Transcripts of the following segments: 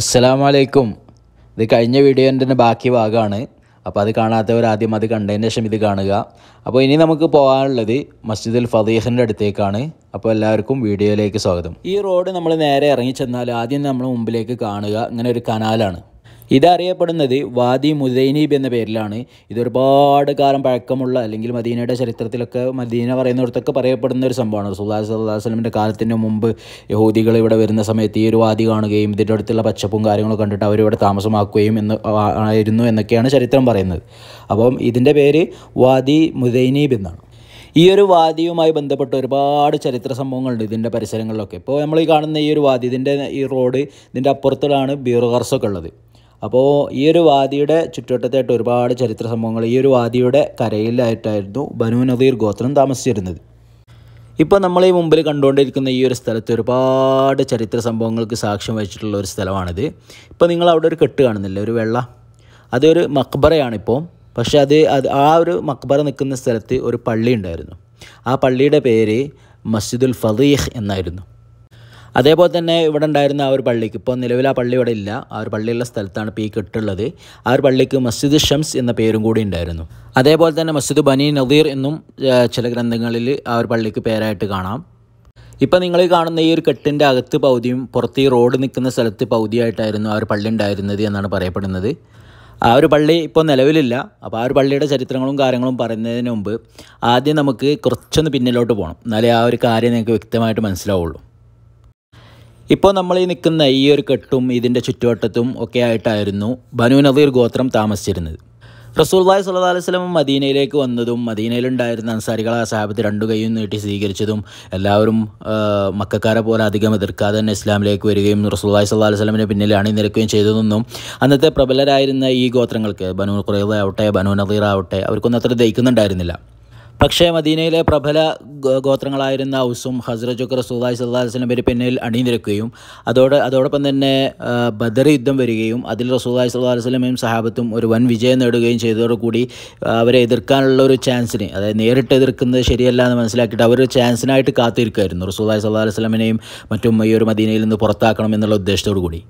അസ്സലാമലൈക്കും. ഇത് കഴിഞ്ഞ വീഡിയോന്റെ തന്നെ ബാക്കി ഭാഗമാണ്. അപ്പോൾ അത് കാണാത്തവർ ആദ്യം അത് കണ്ടതിന് ശേഷം ഇത് കാണുക. അപ്പോൾ ഇനി നമുക്ക് പോകാനുള്ളത് മസ്ജിദുൽ ഫതീഹിന്റെ അടുത്തേക്കാണ്. അപ്പോൾ എല്ലാവർക്കും വീഡിയോയിലേക്ക് സ്വാഗതം. ഈ റോഡ് നമ്മൾ നേരെ ഇറങ്ങി ചെന്നാൽ ആദ്യം നമ്മൾ മുമ്പിലേക്ക് കാണുക. ഇങ്ങനെ ഒരു കനാലാണ്. ഇതറിയപ്പെടുന്നത് വാദി മുദൈനീബ് എന്ന പേരിലാണ്. ഇതൊരുപാട് കാലം പഴക്കമുള്ള അല്ലെങ്കിൽ മദീനയുടെ ചരിത്രത്തിലൊക്കെ മദീന പറയുന്നിടത്തൊക്കെ പറയപ്പെടുന്ന ഒരു സംഭവമാണ്. സ്വല്ലല്ലാഹു അലൈഹി വസല്ലമയുടെ കാലത്തിന് മുമ്പ് യഹൂദികൾ ഇവിടെ വരുന്ന സമയത്ത് ഈ ഒരു വാദി കാണുകയും ഇതിന്റെ അടുത്തുള്ള പച്ചപ്പും കാര്യങ്ങളും കണ്ടിട്ട് അവരിവിടെ താമസമാക്കുകയും എന്ന് ആയിരുന്നു എന്നൊക്കെയാണ് ചരിത്രം പറയുന്നത്. അപ്പം ഇതിന്റെ പേര് വാദി മുദൈനീബ് എന്നാണ്. ഈ ഒരു വാദിയുമായി ബന്ധപ്പെട്ട് ഒരുപാട് ചരിത്ര സംഭവങ്ങളുണ്ട് ഇതിന്റെ പരിസരങ്ങളിലൊക്കെ. ഇപ്പോൾ നമ്മൾ ഈ കാണുന്ന ഈ ഒരു വാദി ഇതിന്റെ ഈ റോഡ് ഇതിന്റെ അപ്പുറത്തിലാണ് ബീറുകർസൊക്കെ ഉള്ളത്. അപ്പോൾ ഈ ഒരു വാദിയുടെ ചുറ്റുവട്ടത്തായിട്ട് ഒരുപാട് ചരിത്ര സംഭവങ്ങൾ ഈ ഒരു വാദിയുടെ കരയിലായിട്ടായിരുന്നു ബനു നദീർ ഗോത്രം താമസിച്ചിരുന്നത്. ഇപ്പോൾ നമ്മൾ ഈ മുമ്പിൽ കണ്ടുകൊണ്ടിരിക്കുന്ന ഈ ഒരു സ്ഥലത്ത് ഒരുപാട് ചരിത്ര സംഭവങ്ങൾക്ക് സാക്ഷ്യം വഹിച്ചിട്ടുള്ള ഒരു സ്ഥലമാണിത്. ഇപ്പോൾ നിങ്ങൾ അവിടെ ഒരു കെട്ട് കാണുന്നില്ല? ഒരു വെള്ള. അതൊരു മക്ബറയാണിപ്പോൾ പക്ഷേ അത് അത് ആ ഒരു മക്ബറ നിൽക്കുന്ന സ്ഥലത്ത് ഒരു പള്ളി ഉണ്ടായിരുന്നു. ആ പള്ളിയുടെ പേര് മസ്ജിദുൽ ഫതീഹ് എന്നായിരുന്നു. അതേപോലെ തന്നെ ഇവിടെ ഉണ്ടായിരുന്ന ആ ഒരു പള്ളിക്ക് ഇപ്പോൾ നിലവിൽ ആ പള്ളി ഇവിടെ ഇല്ല. ആ ഒരു പള്ളിയുള്ള സ്ഥലത്താണ് ഇപ്പോൾ ഈ കെട്ടുള്ളത്. ആ ഒരു പള്ളിക്ക് മസ്ജിദ് ഷംസ് എന്ന പേരും കൂടി ഉണ്ടായിരുന്നു. അതേപോലെ തന്നെ മസ്ജിദ് ബനി നദീർ എന്നും ചില ഗ്രന്ഥങ്ങളിൽ ആ ഒരു പള്ളിക്ക് പേരായിട്ട് കാണാം. ഇപ്പം നിങ്ങൾ കാണുന്ന ഈ ഒരു കെട്ടിന്റെ അകത്ത് പൗതിയും പുറത്ത് ഈ റോഡ് നിൽക്കുന്ന സ്ഥലത്ത് പൗതിയായിട്ടായിരുന്നു ആ ഒരു പള്ളി ഉണ്ടായിരുന്നത് എന്നാണ് പറയപ്പെടുന്നത്. ആ ഒരു പള്ളി ഇപ്പോൾ നിലവിലില്ല. അപ്പോൾ ആ ഒരു പള്ളിയുടെ ചരിത്രങ്ങളും കാര്യങ്ങളും പറയുന്നതിന് മുമ്പ് ആദ്യം നമുക്ക് കുറച്ചൊന്ന് പിന്നിലോട്ട് പോകണം. എന്നാലേ ആ ഒരു കാര്യം നിങ്ങൾക്ക് വ്യക്തമായിട്ട് മനസ്സിലാവുള്ളൂ. ഇപ്പോൾ നമ്മൾ ഈ നിൽക്കുന്ന ഈ ഒരു കെട്ടും ഇതിന്റെ ചുറ്റുവട്ടത്തും ഒക്കെ ആയിട്ടായിരുന്നു ബനു നദീർ ഗോത്രം താമസിച്ചിരുന്നത്. റസൂൽവായ് സല്ലാ അലൈഹി സ്വലം മദീനയിലേക്ക് വന്നതും മദീനയിലുണ്ടായിരുന്ന അൻസാരികളെ സാഹബത്ത് രണ്ടു കൈയും നീട്ടി സ്വീകരിച്ചതും എല്ലാവരും മക്കാരെ പോലെ അധികം എതിർക്കാതെ തന്നെ ഇസ്ലാമിലേക്ക് വരികയും റസൂൽവായ് സല്ലാ അലൈഹി സ്വലമിന് പിന്നിൽ അണിനിരക്കുകയും ചെയ്തതെന്നും അന്നത്തെ പ്രബലരായിരുന്ന ഈ ഗോത്രങ്ങൾക്ക് ബനു ഖുറൈദ ആവട്ടെ ബനു നദീർ ആവട്ടെ അവർക്കൊന്നും അത്ര ദഹിക്കുന്നുണ്ടായിരുന്നില്ല. പക്ഷേ മദീനയിലെ പ്രബല ഗോത്രങ്ങളായിരുന്ന ഔസും ഹസ്രജുക്കർ വസ്ലം പേര് പിന്നിൽ അണിനിരക്കുകയും അതോടെ അതോടൊപ്പം തന്നെ ബദർ യുദ്ധം വരികയും അതിൽ റസൂല്ലായി സല്ലാ വസ്ലമയും സഹാബത്തും ഒരു വൻ വിജയം നേടുകയും ചെയ്തതോടുകൂടി അവരെ എതിർക്കാനുള്ള ഒരു ചാൻസിന് അതായത് നേരിട്ട് എതിർക്കുന്നത് ശരിയല്ല എന്ന് മനസ്സിലാക്കിയിട്ട് അവർ ചാൻസിനായിട്ട് കാത്തിരിക്കുമായിരുന്നു റസൂല്ലായി സല്ലാ വസ്ലമിനെയും മറ്റും ഈ ഒരു മദീനയിൽ നിന്ന് പുറത്താക്കണം എന്നുള്ള ഉദ്ദേശത്തോടു കൂടി.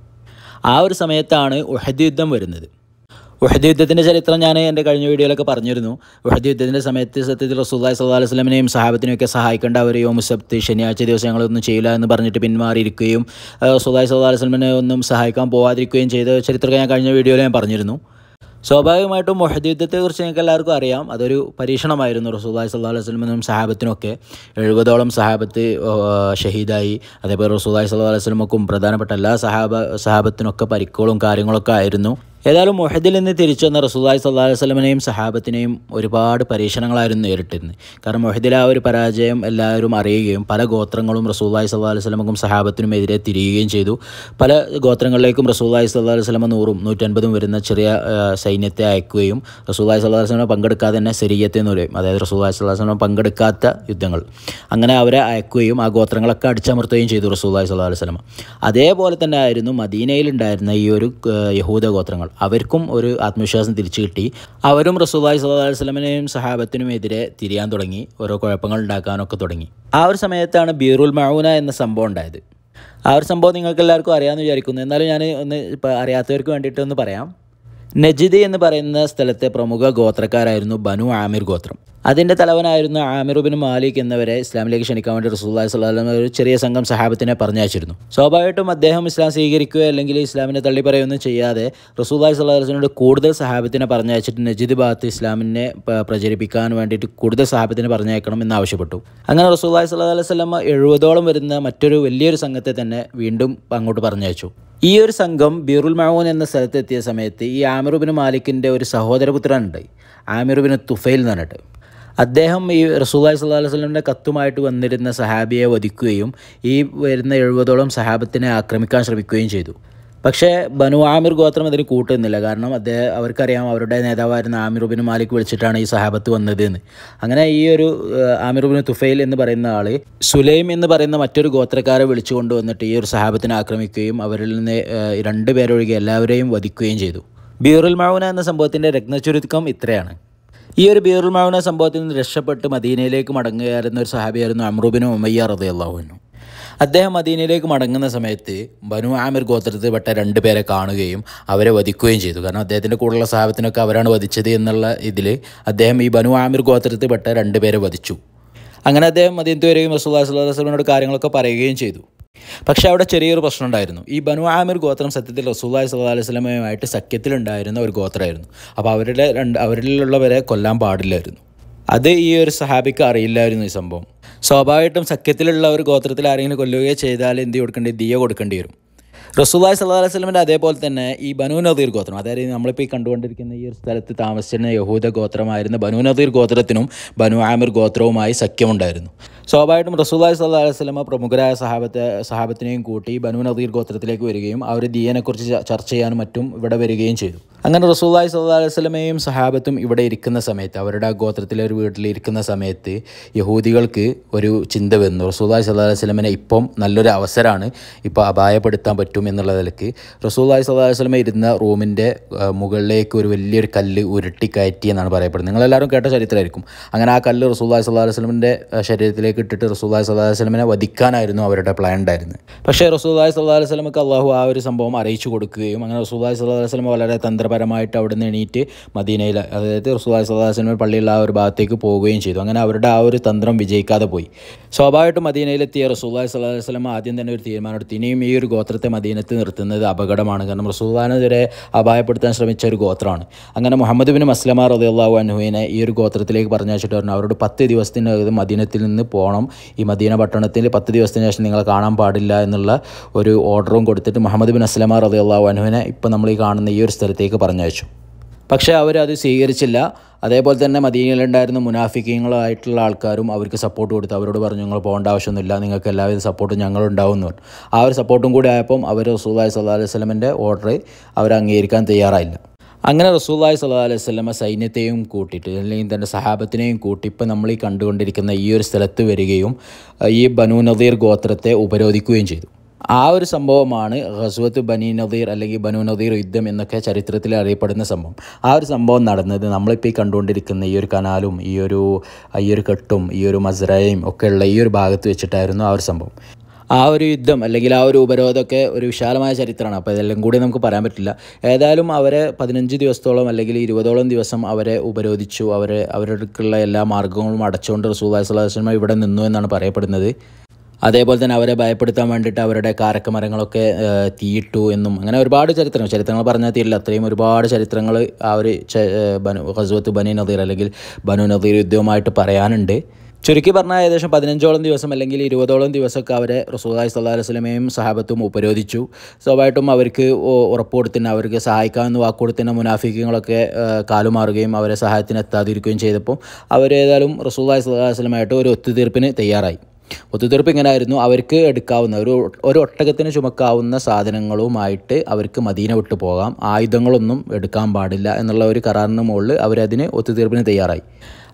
ആ ഒരു സമയത്താണ് ഉഹദ് യുദ്ധം വരുന്നത്. ഉഹദ് യുദ്ധത്തിന്റെ ചരിത്രം ഞാൻ എന്റെ കഴിഞ്ഞ വീഡിയോയിലൊക്കെ പറഞ്ഞിരുന്നു. ഉഹദ് യുദ്ധത്തിന്റെ സമയത്ത് സത്യത്തിൽ റസൂല്ലായി സല്ലാ അലൈഹി സ്വലമിനെയും സഹാബത്തിനെയൊക്കെ സഹായിക്കേണ്ട അവർ യോമുസബ്ത്ത് ശനിയാഴ്ച ദിവസം ഞങ്ങളൊന്നും ചെയ്യില്ല എന്ന് പറഞ്ഞിട്ട് പിന്മാറിയിരിക്കുകയും റസൂല്ലായി സല്ലാ അലൈഹി സ്വലമിനെ ഒന്നും സഹായിക്കാൻ പോവാതിരിക്കുകയും ചെയ്ത ചരിത്രമൊക്കെ ഞാൻ കഴിഞ്ഞ വീഡിയോയിൽ ഞാൻ പറഞ്ഞിരുന്നു. സ്വാഭാവികമായിട്ടും മുഹദ് യുദ്ധത്തെക്കുറിച്ച് ഞങ്ങൾക്ക് എല്ലാവർക്കും അറിയാം. അതൊരു പരീക്ഷണമായിരുന്നു റസൂദായ് സല്ലാ അലൈഹി സ്വലമിനും സഹാബത്തിനൊക്കെ. എഴുപതോളം സഹാബത്ത് ഷഹീദായി. അതേപോലെ റസൂദായ് സല്ലാ അലൈഹി സ്വലമക്കും പ്രധാനപ്പെട്ട എല്ലാ സഹാബ സഹാബത്തിനൊക്കെ പരിക്കുകളും കാര്യങ്ങളൊക്കെ ആയിരുന്നു. ഏതായാലും മുഹദിൽ നിന്ന് തിരിച്ചു വന്ന റസൂല്ലായി സല്ലാ അലൈഹി സ്വലമിനെയും സഹാബത്തിനെയും ഒരുപാട് പരീക്ഷണങ്ങളായിരുന്നു നേരിട്ടിരുന്നത് കാരണം മുഹദിൽ ആ ഒരു പരാജയം എല്ലാവരും അറിയുകയും പല ഗോത്രങ്ങളും റസൂല്ലായി സല്ലാ സ്വലമക്കും സഹാബത്തിനും എതിരെ തിരിയുകയും ചെയ്തു. പല ഗോത്രങ്ങളിലേക്കും റസൂല്ലായി സല്ലാ സ്വലമ നൂറും നൂറ്റൻപതും വരുന്ന ചെറിയ സൈന്യത്തെ അയക്കുകയും റസൂല്ലായി സല്ലാ സ്വലമ പങ്കെടുക്കാതെ തന്നെ ശരീരത്തെ എന്ന് പറയും. അതായത് റസൂല്ലായി സല്ലാ സ്വലമ പങ്കെടുക്കാത്ത യുദ്ധങ്ങൾ. അങ്ങനെ അവരെ അയക്കുകയും ആ ഗോത്രങ്ങളൊക്കെ അടിച്ചമർത്തുകയും ചെയ്തു റസൂല്ലായി സല്ലാ സ്വലമ അതേപോലെ തന്നെ ആയിരുന്നു മദീനയിലുണ്ടായിരുന്ന ഈ ഒരു യഹൂദ ഗോത്രങ്ങൾ. അവർക്കും ഒരു ആത്മവിശ്വാസം തിരിച്ചു കിട്ടി. അവരും റസൂല്ലായി സല്ലാ അലൈഹി സ്വലമിനെയും സഹാബത്തിനും എതിരെ തിരിയാൻ തുടങ്ങി. ഓരോ കുഴപ്പങ്ങൾ ഉണ്ടാക്കാനൊക്കെ തുടങ്ങി. ആ ഒരു സമയത്താണ് ബീറുൽ മൗന എന്ന സംഭവം ഉണ്ടായത്. ആ ഒരു സംഭവം നിങ്ങൾക്ക് എല്ലാവർക്കും അറിയാമെന്ന് വിചാരിക്കുന്നു. എന്നാലും ഞാൻ ഒന്ന് ഇപ്പോൾ അറിയാത്തവർക്ക് വേണ്ടിയിട്ട് ഒന്ന് പറയാം. നജിദ് എന്ന് പറയുന്ന സ്ഥലത്തെ പ്രമുഖ ഗോത്രക്കാരായിരുന്നു ബനു ആമിർ ഗോത്രം. അതിന്റെ തലവനായിരുന്ന ആമിറുബിൻ മാലിക് എന്നവരെ ഇസ്ലാമിലേക്ക് ക്ഷണിക്കാൻ വേണ്ടി റസൂല്ലാഹി സ്വലാം ഒരു ചെറിയ സംഘം സഹാബത്തിനെ പറഞ്ഞയച്ചിരുന്നു. സ്വാഭാവികമായിട്ടും അദ്ദേഹം ഇസ്ലാം സ്വീകരിക്കുകയോ അല്ലെങ്കിൽ ഇസ്ലാമിനെ തള്ളി പറയുകയൊന്നും ചെയ്യാതെ റസൂല്ലാഹി സ്വലാഹുലിനോട് കൂടുതൽ സഹാബത്തിനെ പറഞ്ഞയച്ചിട്ട് നജിദ് ഭാഗത്ത് ഇസ്ലാമിനെ പ്രചരിപ്പിക്കാൻ വേണ്ടിയിട്ട് കൂടുതൽ സഹാബത്തിനെ പറഞ്ഞയക്കണം എന്ന് ആവശ്യപ്പെട്ടു. അങ്ങനെ റസൂല്ലാഹി സ്വല്ലാ അലൈഹി സ്വലം എഴുപതോളം വരുന്ന മറ്റൊരു വലിയൊരു സംഘത്തെ തന്നെ വീണ്ടും അങ്ങോട്ട് പറഞ്ഞയച്ചു. ഈ ഒരു സംഘം ബീറുൽ മഹൂൻ എന്ന സ്ഥലത്തെത്തിയ സമയത്ത് ഈ ആമിറുബിന് മാലിക്കിന്റെ ഒരു സഹോദരപുത്രനുണ്ട്. ആമിറുബിന് തുഫൈൽ എന്ന് പറഞ്ഞിട്ട്. അദ്ദേഹം ഈ റസൂല്ലായി സ്വല്ലാ അലൈഹി സ്വലമിന്റെ കത്തുമായിട്ട് വന്നിരുന്ന സഹാബിയെ വധിക്കുകയും ഈ വരുന്ന എഴുപതോളം സഹാബത്തിനെ ആക്രമിക്കാൻ ശ്രമിക്കുകയും ചെയ്തു. പക്ഷേ ബനു ആമിർ ഗോത്രം അതിന് കൂട്ടുന്നില്ല കാരണം അദ്ദേഹം അവർക്കറിയാം അവരുടെ നേതാവായിരുന്ന ആമിറുബിൻ മാലിക് വിളിച്ചിട്ടാണ് ഈ സഹാബത്ത് വന്നത് എന്ന് അങ്ങനെ ഈ ഒരു ആമിറുബിൻ തുഫൈൽ എന്ന് പറയുന്ന ആൾ സുലൈം എന്ന് പറയുന്ന മറ്റൊരു ഗോത്രക്കാരെ വിളിച്ചു കൊണ്ടുവന്നിട്ട് ഈ ഒരു സഹാബത്തിനെ ആക്രമിക്കുകയും അവരിൽ നിന്ന് രണ്ടുപേരൊഴികെ രണ്ട് പേരൊഴികെ എല്ലാവരെയും വധിക്കുകയും ചെയ്തു. ബീറുൽ മൗന എന്ന സംഭവത്തിന്റെ രത്നചുരുക്കം ഇത്രയാണ്. ഈ ഒരു ബീറുൽ മൗന സംഭവത്തിൽ നിന്ന് രക്ഷപ്പെട്ട് മദീനയിലേക്ക് മടങ്ങുകയായിരുന്ന ഒരു സഹാബിയായിരുന്നു അമ്രൂബിനും ഉമയ്യ റതി അള്ളാഹുവിനും അദ്ദേഹം മദീനയിലേക്ക് മടങ്ങുന്ന സമയത്ത് ബനു ആമിർ ഗോത്രത്തിൽപ്പെട്ട രണ്ട് പേരെ കാണുകയും അവരെ വധിക്കുകയും ചെയ്തു. കാരണം അദ്ദേഹത്തിന്റെ കൂടെയുള്ള സഹാബത്തിനൊക്കെ അവരാണ് വധിച്ചത് എന്നുള്ള ഇതിൽ അദ്ദേഹം ഈ ബനു ആമിർ ഗോത്രത്തിൽപ്പെട്ട രണ്ട് പേരെ വധിച്ചു. അങ്ങനെ അദ്ദേഹം മദീനത്ത് വരികയും റസൂല്ലാ വസല്ലമയോട് കാര്യങ്ങളൊക്കെ പറയുകയും ചെയ്തു. പക്ഷേ അവിടെ ചെറിയൊരു പ്രശ്നം ഉണ്ടായിരുന്നു ഈ ബനു ആമിർ ഗോത്രം സത്യത്തിൽ റസൂല്ലായി സല്ലാ അലൈഹി സ്വലമയുമായിട്ട് സഖ്യത്തിലുണ്ടായിരുന്ന ഒരു ഗോത്രമായിരുന്നു. അപ്പോൾ അവരുടെ രണ്ട് അവരിലുള്ളവരെ കൊല്ലാൻ പാടില്ലായിരുന്നു. അത് ഈ ഒരു സഹാബിക്ക് അറിയില്ലായിരുന്നു ഈ സംഭവം. സ്വാഭാവികമായിട്ടും സഖ്യത്തിലുള്ള ഒരു ഗോത്രത്തിൽ ആരെങ്കിലും കൊല്ലുകയോ ചെയ്താൽ എന്ത് കൊടുക്കേണ്ടി ദിയ കൊടുക്കേണ്ടി വരും. റസൂല്ലായി സല്ലാ അലൈഹി സ്വലമിന്റെ അതേപോലെ തന്നെ ഈ ബനു നദീർ ഗോത്രം അതായത് നമ്മളിപ്പോൾ ഈ കണ്ടുകൊണ്ടിരിക്കുന്ന ഈ ഒരു സ്ഥലത്ത് താമസിച്ചിരുന്ന യഹൂദ ഗോത്രമായിരുന്ന ബനു നദീർ ഗോത്രത്തിനും ബനു ആമിർ ഗോത്രവുമായി സഖ്യമുണ്ടായിരുന്നു. സ്വാഭാവികമായിട്ടും റസൂല്ലായി സല്ലാ അലൈഹി സ്വലമ പ്രമുഖരായ സഹാബത്തെ സഹാബത്തിനെയും കൂട്ടി ബനു നദീർ ഗോത്രത്തിലേക്ക് വരികയും അവർ ദിയനെക്കുറിച്ച് ചർച്ച ചെയ്യാനും മറ്റും ഇവിടെ വരികയും ചെയ്തു. അങ്ങനെ റസൂല്ലായി സല്ലാ അലൈഹി സ്വലമയും സഹാബത്തും ഇവിടെ ഇരിക്കുന്ന സമയത്ത് അവരുടെ ഗോത്രത്തിലെ ഒരു വീട്ടിലിരിക്കുന്ന സമയത്ത് യഹൂദികൾക്ക് ഒരു ചിന്ത വന്നു. റസൂല്ലായി സല്ലാ അലൈഹി സ്വലമിനെ ഇപ്പം നല്ലൊരു അവസരമാണ് ഇപ്പോൾ അപായപ്പെടുത്താൻ പറ്റും എന്നുള്ള നിലയ്ക്ക് റസൂല്ലായി സല്ലാ അലൈഹി സ്വലമ ഇരുന്ന റൂമിന്റെ മുകളിലേക്ക് ഒരു വലിയൊരു കല്ല് ഉരുട്ടി കയറ്റി എന്നാണ് പറയപ്പെടുന്നത്. നിങ്ങളെല്ലാവരും കേട്ട ചരിത്രമായിരിക്കും. അങ്ങനെ ആ കല്ല് റസൂല്ലായി സല്ലാ അലൈഹി സ്വലമിന്റെ ശരീരത്തിലേക്ക് ഇട്ടിട്ട് റസൂല്ലായി സല്ലാ അലൈഹി സ്വലമിനെ വധിക്കാനായിരുന്നു അവരുടെ പ്ലാൻ ഉണ്ടായിരുന്നത്. പക്ഷേ റസൂല്ലായി സല്ലാ അലൈഹി സ്വലമക്ക് അള്ളാഹു ആ ഒരു സംഭവം അറിയിച്ചു കൊടുക്കുകയും അങ്ങനെ റസൂല്ലായി സല്ലാ അലൈഹി സ്വലം വളരെ തന്ത്രപരമായിട്ട് അവിടെ നിന്ന് എണീറ്റ് മദീനയിൽ അതായത് അലൈഹി സ്വലം പള്ളിയുള്ള ആ ഒരു ഭാഗത്തേക്ക് പോവുകയും ചെയ്തു. അങ്ങനെ അവരുടെ ആ ഒരു തന്ത്രം വിജയിക്കാതെ പോയി. സ്വാഭാവികമായിട്ടും മദീനയിലെത്തിയ റസൂദായ് സല്ലാ അലൈഹി സ്വലം ആദ്യം തന്നെ ഒരു തീരുമാനമെടുത്തു. ഇനിയും ഈ ഒരു ഗോത്രത്തെ മദീനത്ത് നിർത്തുന്നത് അപകടമാണ്. കാരണം റസൂദാനെതിരെ അപായപ്പെടുത്താൻ ശ്രമിച്ച ഒരു ഗോത്രമാണ്. അങ്ങനെ മുഹമ്മദ് ബിൻ മസ്ലമ റളിയല്ലാഹു അനുഹുവിനെ ഈ ഒരു ഗോത്രത്തിലേക്ക് പറഞ്ഞയച്ചിട്ട് പറഞ്ഞു അവരോട് പത്ത് ദിവസത്തിനകം മദീനത്തിൽ നിന്ന് പോകണം ഈ മദീന പട്ടണത്തിൽ പത്ത് ദിവസത്തിന് ശേഷം നിങ്ങളെ കാണാൻ പാടില്ല എന്നുള്ള ഒരു ഓർഡറും കൊടുത്തിട്ട് മുഹമ്മദ് ബിൻ അസ്ലമ റളിയല്ലാഹു അനുഹുവിനെ ഇപ്പോൾ നമ്മൾ ഈ കാണുന്ന ഈ ഒരു സ്ഥലത്തേക്ക് പറഞ്ഞയച്ചു. പക്ഷേ അവരത് സ്വീകരിച്ചില്ല. അതേപോലെ തന്നെ മദീനയിലുണ്ടായിരുന്ന മുനാഫിക്കങ്ങളായിട്ടുള്ള ആൾക്കാരും അവർക്ക് സപ്പോർട്ട് കൊടുത്തു. അവരോട് പറഞ്ഞു നിങ്ങൾ പോകേണ്ട ആവശ്യമൊന്നുമില്ല. നിങ്ങൾക്ക് എല്ലാവിധ സപ്പോർട്ടും ഞങ്ങളുണ്ടാവും എന്ന് ആ ഒരു സപ്പോർട്ടും കൂടി ആയപ്പം അവർ റസൂല്ലായി സല്ലാ അലൈഹി സ്വലമിന്റെ ഓർഡർ അവർ അംഗീകരിക്കാൻ തയ്യാറായില്ല. അങ്ങനെ റസൂല്ലായി സല്ലാ അലൈഹി സ്വലമ സൈന്യത്തെയും കൂട്ടിയിട്ട് അല്ലെങ്കിൽ തന്റെ സഹാബത്തിനെയും കൂട്ടി ഇപ്പം നമ്മൾ ഈ കണ്ടുകൊണ്ടിരിക്കുന്ന ഈ ഒരു സ്ഥലത്ത് വരികയും ഈ ബനു നദീർ ഗോത്രത്തെ ഉപരോധിക്കുകയും ചെയ്തു. ആ ഒരു സംഭവമാണ് ഹസ്വത്ത് ബനി നദീർ അല്ലെങ്കിൽ ബനു നദീർ യുദ്ധം എന്നൊക്കെ ചരിത്രത്തിൽ അറിയപ്പെടുന്ന സംഭവം. ആ ഒരു സംഭവം നടന്നത് നമ്മളിപ്പോൾ ഈ കണ്ടുകൊണ്ടിരിക്കുന്ന ഈ ഒരു കനാലും ഈ ഒരു ഈ ഒരു കെട്ടും ഈ ഒരു മസ്രയും ഒക്കെയുള്ള ഈ ഒരു ഭാഗത്ത് വെച്ചിട്ടായിരുന്നു ആ ഒരു സംഭവം. ആ ഒരു യുദ്ധം അല്ലെങ്കിൽ ആ ഒരു ഉപരോധമൊക്കെ ഒരു വിശാലമായ ചരിത്രമാണ്. അപ്പോൾ ഇതെല്ലാം കൂടി നമുക്ക് പറയാൻ പറ്റില്ല. ഏതായാലും അവരെ പതിനഞ്ച് ദിവസത്തോളം അല്ലെങ്കിൽ ഇരുപതോളം ദിവസം അവരെ ഉപരോധിച്ചു. അവരെ അവരുടെ എല്ലാ മാർഗങ്ങളും അടച്ചുകൊണ്ട് റസൂൽ അലൈഹി ഇവിടെ നിന്നു എന്നാണ് പറയപ്പെടുന്നത്. അതേപോലെ തന്നെ അവരെ ഭയപ്പെടുത്താൻ വേണ്ടിയിട്ട് അവരുടെ കാരക്കമരങ്ങളൊക്കെ തീയിട്ടു എന്നും അങ്ങനെ ഒരുപാട് ചരിത്രങ്ങൾ. ചരിത്രങ്ങൾ പറഞ്ഞാൽ തീരില്ല. അത്രയും ഒരുപാട് ചരിത്രങ്ങൾ ആ ഒരു ബനു ഹസ്വത്ത് ബനി നദീർ അല്ലെങ്കിൽ ബനു നദീർ യുദ്ധവുമായിട്ട് പറയാനുണ്ട്. ചുരുക്കി പറഞ്ഞാൽ ഏകദേശം പതിനഞ്ചോളം ദിവസം അല്ലെങ്കിൽ ഇരുപതോളം ദിവസമൊക്കെ അവരെ റസൂലായി സല്ലാ അലൈഹി സ്വലമയും സഹാബത്തും ഉപരോധിച്ചു. സ്വാഭാവികമായിട്ടും അവർക്ക് ഉറപ്പ് കൊടുത്തിന് അവർക്ക് സഹായിക്കാമെന്ന് വാക്ക് കൊടുത്തിന് മുനാഫിക്കങ്ങളൊക്കെ കാലുമാറുകയും അവരെ സഹായത്തിന് എത്താതിരിക്കുകയും ചെയ്തപ്പോൾ അവർ ഏതായാലും റസൂലായി സല്ലാ അലൈഹി സ്വലമായിട്ട് ഒരു ഒത്തുതീർപ്പിന് തയ്യാറായി. ഒത്തുതീർപ്പ് ഇങ്ങനെയായിരുന്നു അവർക്ക് എടുക്കാവുന്ന. ഒരു ഒരു ഒട്ടകത്തിന് ചുമക്കാവുന്ന സാധനങ്ങളുമായിട്ട് അവർക്ക് മദീന വിട്ടു പോകാം. ആയുധങ്ങളൊന്നും എടുക്കാൻ പാടില്ല എന്നുള്ള ഒരു കരാറിന് മുകളിൽ അവരതിന് ഒത്തുതീർപ്പിന് തയ്യാറായി.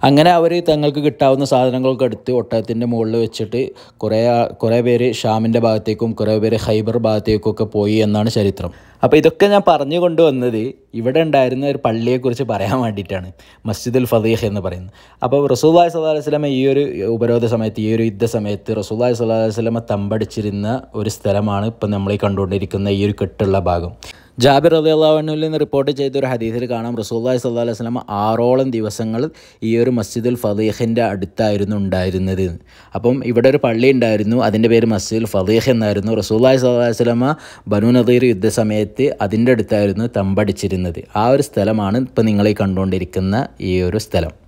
അങ്ങനെ അവർ തങ്ങൾക്ക് കിട്ടാവുന്ന സാധനങ്ങളൊക്കെ എടുത്ത് ഒട്ടകത്തിന്റെ മുകളിൽ വെച്ചിട്ട് കുറേ കുറേ പേര് ഷാമിന്റെ ഭാഗത്തേക്കും കുറേ പേര് ഹൈബർ ഭാഗത്തേക്കൊക്കെ പോയി എന്നാണ് ചരിത്രം. അപ്പോൾ ഇതൊക്കെ ഞാൻ പറഞ്ഞു കൊണ്ടുവന്നത് ഇവിടെ ഉണ്ടായിരുന്ന ഒരു പള്ളിയെക്കുറിച്ച് പറയാൻ വേണ്ടിയിട്ടാണ്. മസ്ജിദുൽ ഫദീഖ് എന്ന് പറയുന്നത്. അപ്പോൾ റസൂല്ലായ് സ്വല്ലാ അലൈഹി സ്വലമ ഈ ഒരു ഉപരോധ സമയത്ത് ഈ ഒരു യുദ്ധ സമയത്ത് റസൂല്ലായ് സ്വല്ലാ അലൈഹി സ്വലമ തമ്പടിച്ചിരുന്ന ഒരു സ്ഥലമാണ് ഇപ്പം നമ്മൾ കണ്ടുകൊണ്ടിരിക്കുന്ന ഈ ഒരു കെട്ടുള്ള ഭാഗം. ജാബിർ അലി അള്ളാഹുവിൽ നിന്ന് റിപ്പോർട്ട് ചെയ്ത ഒരു ഹദീസിൽ കാണാം. റസൂല്ലായി സല്ലാ അലൈഹി സ്വലം ആറോളം ദിവസങ്ങൾ ഈ ഒരു മസ്ജിദുൽ ഫലീഹിന്റെ അടുത്തായിരുന്നു ഉണ്ടായിരുന്നത്. അപ്പം ഇവിടെ ഒരു പള്ളി ഉണ്ടായിരുന്നു. അതിന്റെ പേര് മസ്ജിദുൽ ഫദീഖ് എന്നായിരുന്നു. റസൂല്ലായി സല്ലാ അലൈഹി സ്വലമ ബനു നദീർ യുദ്ധസമയത്ത് അതിന്റെ അടുത്തായിരുന്നു തമ്പടിച്ചിരുന്നത്. ആ ഒരു സ്ഥലമാണ് ഇപ്പം നിങ്ങളീ കണ്ടുകൊണ്ടിരിക്കുന്ന ഈ ഒരു സ്ഥലം.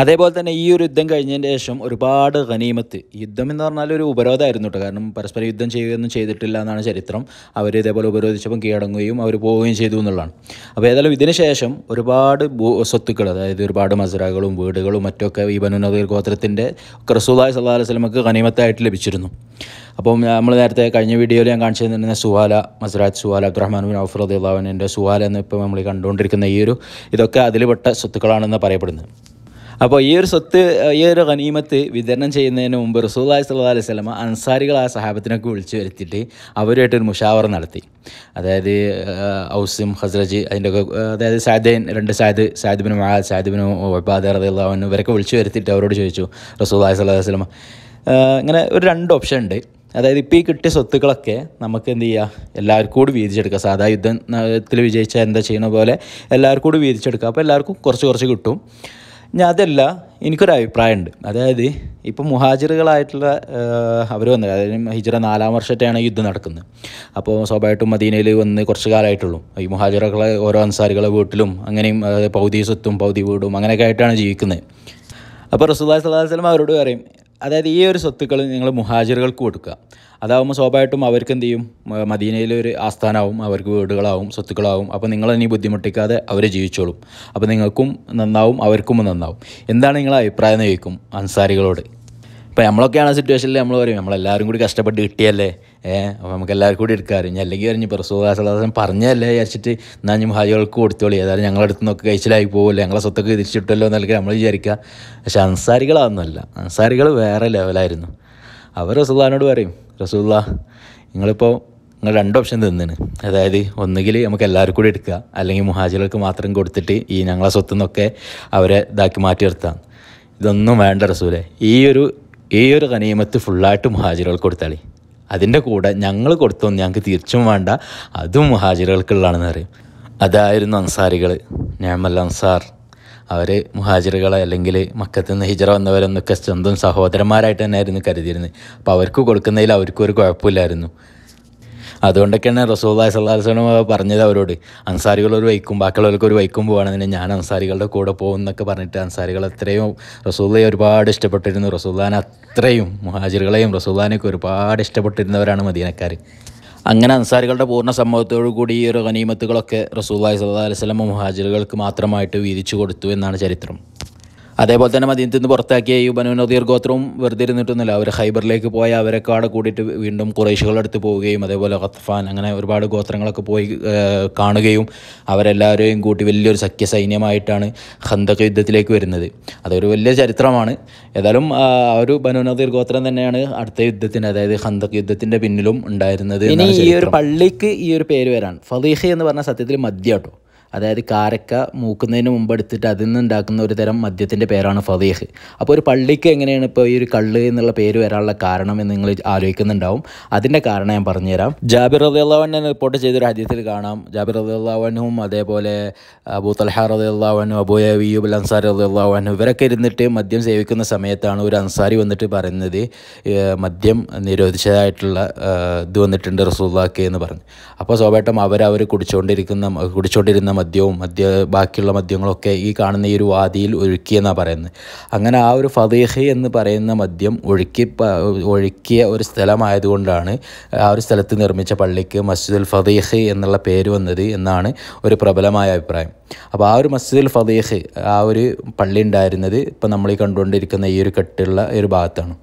അതേപോലെ തന്നെ ഈ ഒരു യുദ്ധം കഴിഞ്ഞതിന് ശേഷം ഒരുപാട് ഖനീമത്ത് യുദ്ധം എന്ന് പറഞ്ഞാൽ ഒരു ഉപരോധമായിരുന്നു കേട്ടോ. കാരണം പരസ്പരം യുദ്ധം ചെയ്യുകയൊന്നും ചെയ്തിട്ടില്ല എന്നാണ് ചരിത്രം. അവർ ഇതേപോലെ ഉപരോധിച്ചപ്പം കീഴടങ്ങുകയും അവർ പോവുകയും ചെയ്തു എന്നുള്ളതാണ്. അപ്പോൾ ഏതായാലും ഇതിന് ശേഷം ഒരുപാട് സ്വത്തുക്കൾ അതായത് ഒരുപാട് മസറകളും വീടുകളും മറ്റൊക്കെ ഈ ബനു നദീർ ഗോത്രത്തിന്റെ റസൂലായി സല്ലാ അലൈഹി ഖനീമത്തായിട്ട് ലഭിച്ചിരുന്നു. അപ്പം നമ്മൾ നേരത്തെ കഴിഞ്ഞ വീഡിയോയിൽ ഞാൻ കാണിച്ചു തന്നിരുന്ന സുഹാല മസ്രാജ് സുഹാല അബ്ദുറഹ്മാൻ ബിൻ ഔഫർ അള്ളാഹുവിന്റെ സുഹാല എന്ന് ഇപ്പോൾ നമ്മൾ കണ്ടുകൊണ്ടിരിക്കുന്ന ഈ ഒരു ഇതൊക്കെ അതിൽപ്പെട്ട സ്വത്തുക്കളാണെന്ന് പറയപ്പെടുന്നത്. അപ്പോൾ ഈ ഒരു സ്വത്ത് ഈ ഒരു ഖനീമത്ത് വിതരണം ചെയ്യുന്നതിന് മുമ്പ് റസൂല്ലായി സല്ലാ അലൈഹി സ്വലമ അൻസാരികൾ ആ സഹാബത്തിനൊക്കെ വിളിച്ചു വരുത്തിയിട്ട് അവരുമായിട്ടൊരു മുഷാവറ നടത്തി. അതായത് ഔസും ഹസ്രജ് അതിന്റെ ഒക്കെ അതായത് സാദൈൻ രണ്ട് സാദ് സാദിബിന് മഹാ സാദിബിന് ഒബാദ റദിള്ളാഹുവിന് ഇവരൊക്കെ വിളിച്ചു വരുത്തിയിട്ട് അവരോട് ചോദിച്ചു റസൂല്ലായി സല്ലാ അലൈഹി സ്വലമ ഇങ്ങനെ ഒരു രണ്ട് ഓപ്ഷൻ ഉണ്ട്. അതായത് ഇപ്പോൾ ഈ കിട്ടിയ സ്വത്തുക്കളൊക്കെ നമുക്ക് എന്ത് ചെയ്യുക എല്ലാവർക്കും കൂടി വീതിച്ചെടുക്കുക സാധാ യുദ്ധത്തിൽ വിജയിച്ചാൽ എന്താ ചെയ്യണ പോലെ എല്ലാവർക്കും കൂടി വീതിച്ചെടുക്കുക അപ്പോൾ എല്ലാവർക്കും കുറച്ച് കുറച്ച് കിട്ടും. ഞാൻ അതല്ല എനിക്കൊരു അഭിപ്രായമുണ്ട്. അതായത് ഇപ്പോൾ മുഹാജിറുകളായിട്ടുള്ള അവർ വന്നത് അതായത് ഹിജറ നാലാം വർഷത്തെയാണ് യുദ്ധം നടക്കുന്നത്. അപ്പോൾ സ്വാഭാവികമായിട്ടും മദീനയിൽ വന്ന് കുറച്ച് കാലമായിട്ടുള്ളൂ. ഈ മുഹാജിറുകളെ ഓരോ അൻസാരികളെ വീട്ടിലും അങ്ങനെയും പൗതി സ്വത്തും പൗതി വീടും അങ്ങനെയൊക്കെ ആയിട്ടാണ് ജീവിക്കുന്നത്. അപ്പോൾ റസൂല്ലാ സ്വലാഹു വസ്ലം അവരോട് പറയും അതായത് ഈ ഒരു സ്വത്തുക്കൾ നിങ്ങൾ മുഹാജിറുകൾക്ക് കൊടുക്കുക. അതാവുമ്പോൾ സ്വാഭാവികമായിട്ടും അവർക്ക് എന്ത് ചെയ്യും? മദീനയിൽ ഒരു ആസ്ഥാനമാവും അവർക്ക് വീടുകളാവും സ്വത്തുക്കളാവും. അപ്പോൾ നിങ്ങൾ ഇനി ബുദ്ധിമുട്ടിക്കാതെ അവർ ജീവിച്ചോളും. അപ്പോൾ നിങ്ങൾക്കും നന്നാവും അവർക്കും നന്നാവും. എന്താണ് നിങ്ങളെ അഭിപ്രായം ചോദിക്കും അൻസാരികളോട്? ഇപ്പോൾ നമ്മളൊക്കെയാണ് സിറ്റുവേഷനിൽ നമ്മൾ പറയും നമ്മളെല്ലാവരും കൂടി കഷ്ടപ്പെട്ട് കിട്ടിയല്ലേ? ഏഹ് അപ്പോൾ നമുക്ക് എല്ലാവർക്കും കൂടി എടുക്കാറ് ഇനി അല്ലെങ്കിൽ പറഞ്ഞു ഇപ്പോൾ റസൂദാസലാസം പറഞ്ഞല്ലേ വിചാരിച്ചിട്ട് എന്നാൽ ഞാൻ ഹാജികൾക്ക് കൊടുത്തോളി. ഏതായാലും ഞങ്ങളുടെ അടുത്ത് നിന്നൊക്കെ കഴിച്ചിലായി പോകുമല്ലോ ഞങ്ങളെ സ്വത്തൊക്കെ തിരിച്ചിട്ടല്ലോ എന്നൊക്കെ നമ്മൾ വിചാരിക്കുക പക്ഷെ അൻസാരികളാണെന്നല്ല അൻസാരികൾ വേറെ ലെവലായിരുന്നു. അവർ റസൂല്ലാനോട് പറയും റസൂല്ല നിങ്ങളിപ്പോൾ നിങ്ങൾ രണ്ട് ഓപ്ഷൻ തിന്നിന്. അതായത് ഒന്നുകിൽ നമുക്ക് എല്ലാവർക്കും കൂടി എടുക്കുക അല്ലെങ്കിൽ മുഹാജികൾക്ക് മാത്രം കൊടുത്തിട്ട് ഈ ഞങ്ങളെ സ്വത്തുനിന്നൊക്കെ അവരെ ഇതാക്കി മാറ്റി നിർത്താം. ഇതൊന്നും വേണ്ട റസൂലെ. ഈ ഒരു ഈ ഒരു കനീമത്ത് ഫുള്ളായിട്ട് മുഹാജികൾക്ക് കൊടുത്താളി. അതിന്റെ കൂടെ ഞങ്ങൾ കൊടുത്തൊന്നും ഞങ്ങൾക്ക് തിരിച്ചും വേണ്ട. അതും മുഹാജിറുകൾക്കുള്ളതാണെന്ന് പറയും. അതായിരുന്നു അൻസാരികൾ ഞാമൽ അൻസാർ. അവർ മുഹാജിറുകളെ അല്ലെങ്കിൽ മക്കത്ത് നിന്ന് ഹിജറ വന്നവരെന്നൊക്കെ സ്വന്തം സഹോദരന്മാരായിട്ട് തന്നെയായിരുന്നു കരുതിയിരുന്നത് അപ്പോൾ അവർക്ക് കൊടുക്കുന്നതിൽ അവർക്കൊരു കുഴപ്പമില്ലായിരുന്നു. അതുകൊണ്ടൊക്കെയാണ് റസൂല്ലാ സല്ലാസ്ലം പറഞ്ഞത് അവരോട്. അൻസാരികൾ ഒരു വൈക്കും ബാക്കിയുള്ളവർക്ക് ഒരു വൈക്കും പോവാണെന്ന് ഞാൻ അൻസാരികളുടെ കൂടെ പോകും എന്നൊക്കെ പറഞ്ഞിട്ട് അൻസാരികൾ അത്രയും റസൂല്ലയെ ഒരുപാട് ഇഷ്ടപ്പെട്ടിരുന്നു. റസൂല്ലാനെ അത്രയും മുഹാജിറുകളെയും റസൂല്ലാനെയൊക്കെ ഒരുപാട് ഇഷ്ടപ്പെട്ടിരുന്നവരാണ് മദീനക്കാർ അങ്ങനെ അൻസാരികളുടെ പൂർണ സമ്മതത്തോടു കൂടി ഈ ഒരു ഗനീമത്തുകളൊക്കെ റസൂല്ലായി സല്ലാ അലൈഹി സ്വലം മുഹാജിറുകൾക്ക് മാത്രമായിട്ട് വീതിച്ചു കൊടുത്തു എന്നാണ് ചരിത്രം. അതേപോലെ തന്നെ മദീനത്തിൽ നിന്ന് പുറത്താക്കിയ ഈ ബനു നദീർ ഗോത്രവും വെറുതെ ഇരുന്നിട്ടൊന്നുമില്ല. അവർ ഹൈബറിലേക്ക് പോയ അവരൊക്കെ അവിടെ കൂടിയിട്ട് വീണ്ടും കുറേശുകളുടെ പോവുകയും അതേപോലെ ഖത്ഫാൻ അങ്ങനെ ഒരുപാട് ഗോത്രങ്ങളൊക്കെ പോയി കാണുകയും അവരെല്ലാവരെയും കൂട്ടി വലിയൊരു സഖ്യ സൈന്യമായിട്ടാണ് ഖന്തക് യുദ്ധത്തിലേക്ക് വരുന്നത്. അതൊരു വലിയ ചരിത്രമാണ്. ഏതായാലും ആ ഒരു ബനു നദീർ ഗോത്രം തന്നെയാണ് അടുത്ത യുദ്ധത്തിന് അതായത് ഖന്തക് യുദ്ധത്തിന്റെ പിന്നിലും ഉണ്ടായിരുന്നത് ഈ ഒരു പള്ളിക്ക് ഈ ഒരു പേര് വരാൻ. ഫലീഹ് എന്ന് പറഞ്ഞ സത്യത്തിൽ മദ്യ കേട്ടോ. അതായത് കാരക്ക മൂക്കുന്നതിന് മുമ്പ് എടുത്തിട്ട് അതിൽ നിന്ന് ഉണ്ടാക്കുന്ന ഒരു തരം മദ്യത്തിന്റെ പേരാണ് ഫതീഹ്. അപ്പോൾ ഒരു പള്ളിക്ക് എങ്ങനെയാണ് ഇപ്പോൾ ഈ ഒരു കള്ള് എന്നുള്ള പേര് വരാനുള്ള കാരണം എന്ന് നിങ്ങൾ ആലോചിക്കുന്നുണ്ടാവും. അതിന്റെ കാരണം ഞാൻ പറഞ്ഞുതരാം. ജാബിർ റദിയുള്ളവനെ റിപ്പോർട്ട് ചെയ്തൊരു ഹദീസിൽ കാണാം. ജാബിർ റദിയുള്ളവനും അതേപോലെ അബൂ തൽഹ റദിയുള്ളവനും അബൂ അയ്യൂബ് അൽ അൻസാരി റദിയുള്ളവനും ഇവരൊക്കെ ഇരുന്നിട്ട് മദ്യം സേവിക്കുന്ന സമയത്താണ് ഒരു അൻസാരി വന്നിട്ട് പറയുന്നത് മദ്യം നിരോധിച്ചതായിട്ടുള്ള ഇത് വന്നിട്ടുണ്ട് റസൂള്ളാക്കി എന്ന് പറഞ്ഞു. അപ്പോൾ സ്വാഭാവികം അവർ അവർ കുടിച്ചുകൊണ്ടിരിക്കുന്ന കുടിച്ചുകൊണ്ടിരുന്ന മദ്യവും മദ്യ ബാക്കിയുള്ള മദ്യങ്ങളൊക്കെ ഈ കാണുന്ന ഈ ഒരു വാദിയിൽ ഒഴുക്കിയെന്നാണ് പറയുന്നത്. അങ്ങനെ ആ ഒരു ഫതീഹ് എന്ന് പറയുന്ന മദ്യം ഒഴുക്കി ഒഴുക്കിയ ഒരു സ്ഥലമായതുകൊണ്ടാണ് ആ ഒരു സ്ഥലത്ത് നിർമ്മിച്ച പള്ളിക്ക് മസ്ജിദുൽ ഫതീഹ് എന്നുള്ള പേര് വന്നത് എന്നാണ് ഒരു പ്രബലമായ അഭിപ്രായം. അപ്പോൾ ആ ഒരു മസ്ജിദുൽ ഫതീഹ് ആ ഒരു പള്ളി ഉണ്ടായിരുന്നത് ഇപ്പം നമ്മൾ ഈ കണ്ടുകൊണ്ടിരിക്കുന്ന ഈ ഒരു കെട്ടുള്ള ഒരു ഭാഗത്താണ്.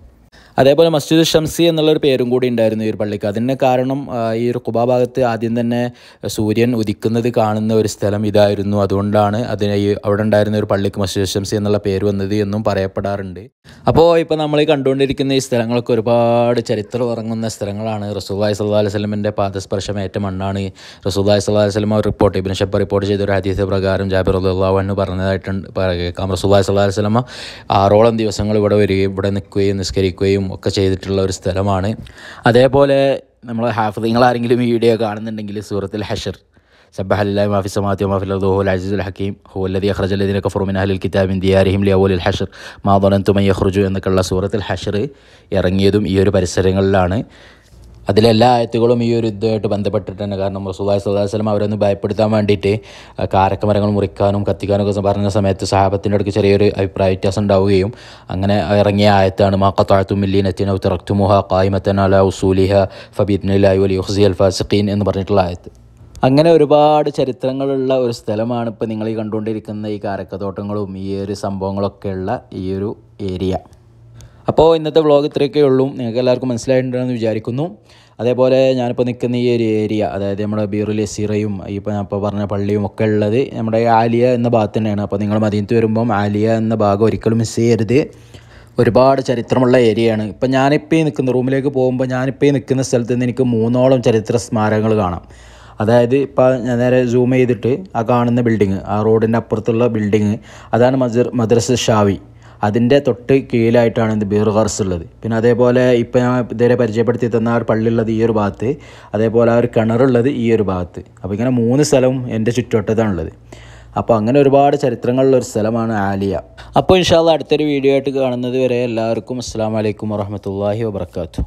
അതേപോലെ മസ്ജിദ് ഷംസി എന്നുള്ളൊരു പേരും കൂടി ഉണ്ടായിരുന്നു ഈ ഒരു പള്ളിക്ക്. അതിന് കാരണം ഈ ഒരു കുബാ ഭാഗത്ത് ആദ്യം തന്നെ സൂര്യൻ ഉദിക്കുന്നത് കാണുന്ന ഒരു സ്ഥലം ഇതായിരുന്നു. അതുകൊണ്ടാണ് അതിന് ഈ അവിടെ ഉണ്ടായിരുന്ന ഒരു പള്ളിക്ക് മസ്ജിദ് ഷംസി എന്നുള്ള പേര് വന്നത് എന്നും പറയപ്പെടാറുണ്ട്. അപ്പോൾ ഇപ്പോൾ നമ്മൾ ഈ കണ്ടുകൊണ്ടിരിക്കുന്ന ഈ സ്ഥലങ്ങളൊക്കെ ഒരുപാട് ചരിത്രം ഉറങ്ങുന്ന സ്ഥലങ്ങളാണ്. റസൂദായ് സല്ലാ അലൈഹി സ്വലമിന്റെ പാദസ്പർശമേറ്റ മണ്ണാണ്. റസൂദായ് സല്ലാ അലൈഹി സ്വലം റിപ്പോർട്ട് ഇബിൻ ഷബ്ബ റിപ്പോർട്ട് ചെയ്ത ഒരു ഹദീസ് പ്രകാരം ജാബിർ അള്ളാഹു പറഞ്ഞതായിട്ടുണ്ട് കേൾക്കാം. റസൂദായ് സല്ലാ അലൈഹി സ്വലമ ആറോളം ദിവസങ്ങൾ ഇവിടെ വരികയും ഇവിടെ നിൽക്കുകയും നിസ്കരിക്കുകയും വരികയും ഒക്കെ ചെയ്തിട്ടുള്ള ഒരു സ്ഥലമാണ്. അതേപോലെ നമ്മൾ ഹാഫ് നിങ്ങൾ ആരെങ്കിലും ഈ വീഡിയോ കാണുന്നുണ്ടെങ്കിൽ സൂറത്തിൽ ഹഷർ സബ്ബഹല്ല മാഫി സമാത്തി മാഫിൽ ദോഹുൽ അസീസുൽ ഹക്കീം ഹുവല്ലതി അഖ്റജല്ലദിനൊക്കെ ഫുറുമിൻ അഹലിൽ കിതാബിൻ ദിയാരിഹിം ലിയവുൽ ഹഷർ മാദോനൻ തുമയ്യ ഖുർജു എന്നൊക്കെയുള്ള സൂറത്തിൽ ഹഷർ ഇറങ്ങിയതും ഈ ഒരു പരിസരങ്ങളിലാണ്. അതിലെല്ലാ ആയത്തുകളും ഈ ഒരു യുദ്ധമായിട്ട് ബന്ധപ്പെട്ടിട്ടുണ്ട് കാരണം റസൂല്ലായി സ്വല്ലാ വസ്ലം അവരൊന്ന് ഭയപ്പെടുത്താൻ വേണ്ടിയിട്ട് കാരക്കമരങ്ങൾ മുറിക്കാനും കത്തിക്കാനും ഒക്കെ പറഞ്ഞ സമയത്ത് സഹാബത്തിന്റെ അടുക്ക് ചെറിയൊരു അഭിപ്രായ വ്യത്യാസം ഉണ്ടാവുകയും അങ്ങനെ ഇറങ്ങിയ ആയത്താണ് മാ കത്താഴത്തു മില്ലീനത്തിനോ തിറക്തുമുഹ കായ്മത്തൻ അല ഉസൂലിഹ ഫബീദ്നിലായി വലി ഹുസി അൽ ഫാസിഖീൻ എന്ന് പറഞ്ഞിട്ടുള്ള ആയത്ത്. അങ്ങനെ ഒരുപാട് ചരിത്രങ്ങളുള്ള ഒരു സ്ഥലമാണ് ഇപ്പോൾ നിങ്ങൾ ഈ കണ്ടുകൊണ്ടിരിക്കുന്ന ഈ കാരക്കത്തോട്ടങ്ങളും ഈ ഒരു സംഭവങ്ങളൊക്കെയുള്ള ഈ ഒരു ഏരിയ. അപ്പോൾ ഇന്നത്തെ വ്ളോഗ് ഇത്രയൊക്കെ ഉള്ളൂ. നിങ്ങൾക്ക് എല്ലാവർക്കും മനസ്സിലായിട്ടുണ്ടെന്ന് വിചാരിക്കുന്നു. അതേപോലെ ഞാനിപ്പോൾ നിൽക്കുന്ന ഈ ഒരു ഏരിയ അതായത് നമ്മുടെ ബീറുൽ സിറയും ഇപ്പോൾ ഞാൻ ഇപ്പോൾ പറഞ്ഞ പള്ളിയും ഒക്കെ ഉള്ളത് നമ്മുടെ ആലിയ എന്ന ഭാഗത്ത് തന്നെയാണ്. അപ്പോൾ നിങ്ങൾ മദീനത്ത് വരുമ്പം ആലിയ എന്ന ഭാഗം ഒരിക്കലും മിസ് ചെയ്യരുത്. ഒരുപാട് ചരിത്രമുള്ള ഏരിയയാണ് ഇപ്പം ഞാനിപ്പോൾ നിൽക്കുന്ന റൂമിലേക്ക് പോകുമ്പോൾ ഞാനിപ്പോൾ നിൽക്കുന്ന സ്ഥലത്ത് നിന്ന് എനിക്ക് മൂന്നോളം ചരിത്ര സ്മാരകങ്ങൾ കാണാം. അതായത് ഇപ്പോൾ ഞാൻ നേരെ സൂം ചെയ്തിട്ട് ആ കാണുന്ന ബിൽഡിങ് ആ റോഡിന്റെ അപ്പുറത്തുള്ള ബിൽഡിങ് അതാണ് മദ്രസ ഷാവി. അതിന്റെ തൊട്ട് കീഴിലായിട്ടാണ് ഇത് ബീർ ഖർസ് ഉള്ളത്. പിന്നെ അതേപോലെ ഇപ്പം ഞാൻ ഇതുവരെ പരിചയപ്പെടുത്തി തന്ന ആ ഒരു പള്ളിയുള്ളത് ഈ ഒരു ഭാഗത്ത് അതേപോലെ ആ ഒരു കിണറുള്ളത് ഈ ഒരു ഭാഗത്ത്. അപ്പോൾ ഇങ്ങനെ മൂന്ന് സ്ഥലവും എന്റെ ചുറ്റുവട്ടത്താണുള്ളത്. അപ്പോൾ അങ്ങനെ ഒരുപാട് ചരിത്രങ്ങളുള്ള ഒരു സ്ഥലമാണ് ആലിയ. അപ്പോൾ ഇൻഷാല്ല അടുത്തൊരു വീഡിയോ ആയിട്ട് കാണുന്നത് വരെ എല്ലാവർക്കും അസ്സാം വലൈക്കും വറഹമത്തല്ലാഹി വാബർക്കാത്തു